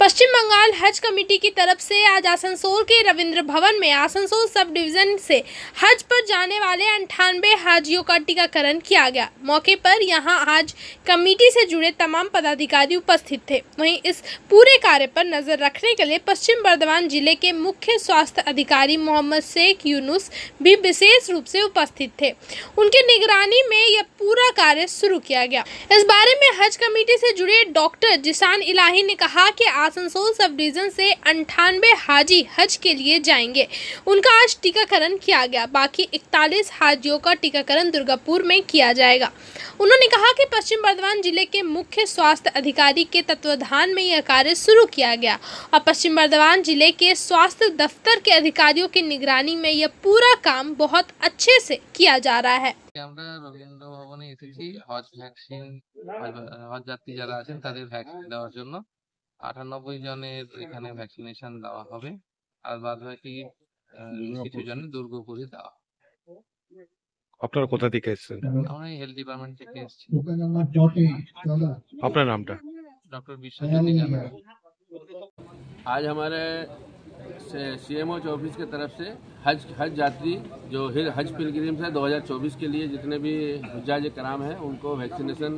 पश्चिम बंगाल हज कमेटी की तरफ़ से आज आसनसोल के रविंद्र भवन में आसनसोल सब डिवीज़न से हज पर जाने वाले अंठानबे हाजियों का टीकाकरण किया गया। मौके पर यहाँ आज कमेटी से जुड़े तमाम पदाधिकारी उपस्थित थे। वहीं इस पूरे कार्य पर नज़र रखने के लिए पश्चिम बर्धमान ज़िले के मुख्य स्वास्थ्य अधिकारी मोहम्मद शेख यूनुस भी विशेष रूप से उपस्थित थे। उनकी निगरानी में यह पूरा कार्य शुरू किया गया। इस बारे में हज कमेटी से जुड़े डॉक्टर जिसान इलाही ने कहा कि आसनसोल सब डिवीजन से अंठानवे हाजी हज के लिए जाएंगे उनका आज टीकाकरण किया गया बाकी इकतालीस हाजियों का टीकाकरण दुर्गापुर में किया जाएगा उन्होंने कहा कि पश्चिम बर्धमान जिले के मुख्य स्वास्थ्य अधिकारी के तत्वाधान में यह कार्य शुरू किया गया और पश्चिम बर्धमान जिले के स्वास्थ्य दफ्तर के अधिकारियों की निगरानी में यह पूरा काम बहुत अच्छे से किया जा रहा है আমরা রবীন্দ্র ভবনে এসেছি হজ ভ্যাকসিন হজ যাত্রী যারা আছেন তাদের ভ্যাকসিন দেওয়ার জন্য আটানব্বই জনের এখানে ভ্যাকসিনেশন দেওয়া হবে আর বাদ বাকি কিছু জনের দুর্গাপুরে দেওয়া হবে। আপনারা কোথা থেকে এসেছেন আমরা হেলথ ডিপার্টমেন্ট থেকে এসেছি আপনার নামটা ডক্টর বিশ্বজ্যোতি জানা आज हमारे सीएमओ ऑफिस की तरफ से हज हज यात्री जो हिर- हज पिलग्रिम्स है 2024 के लिए जितने भी हजाज कराम हैं उनको वैक्सीनेशन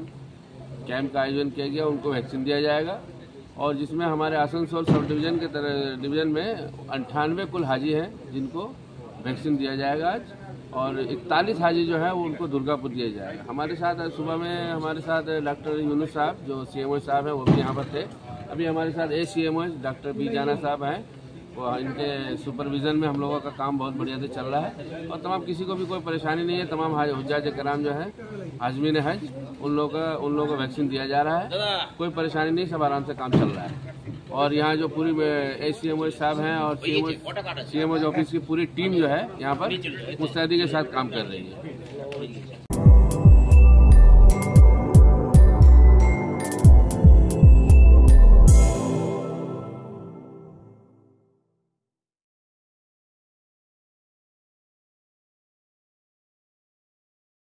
कैंप का आयोजन किया गया उनको वैक्सीन दिया जाएगा और जिसमें हमारे आसनसोल सब डिवीज़न के तरह, डिवीज़न में अंठानवे कुल हाजी हैं जिनको वैक्सीन दिया जाएगा आज, और इकतालीस हाजी जो है वो उनको दुर्गापुर दिया जाएगा। हमारे साथ सुबह में, हमारे साथ डॉक्टर यूनुस साहब, जो सीएमओ साहब हैं, वो भी यहाँ पर थे। अभी हमारे साथ ए सी डॉक्टर बी जाना साहब हैं। इनके सुपरविजन में हम लोगों का काम बहुत बढ़िया से चल रहा है। और तमाम किसी को भी कोई परेशानी नहीं है। तमाम हजाज कराम जो है, हाजमीन हज उन लोगों का उन लोगों को वैक्सीन दिया जा रहा है। कोई परेशानी नहीं, सब आराम से काम चल रहा है। और यहाँ जो पूरी ए सी एम ओ साहब हैं और C M O C MO office की पूरी टीम जो है यहाँ पर मुस्तैदी के साथ काम कर रही है।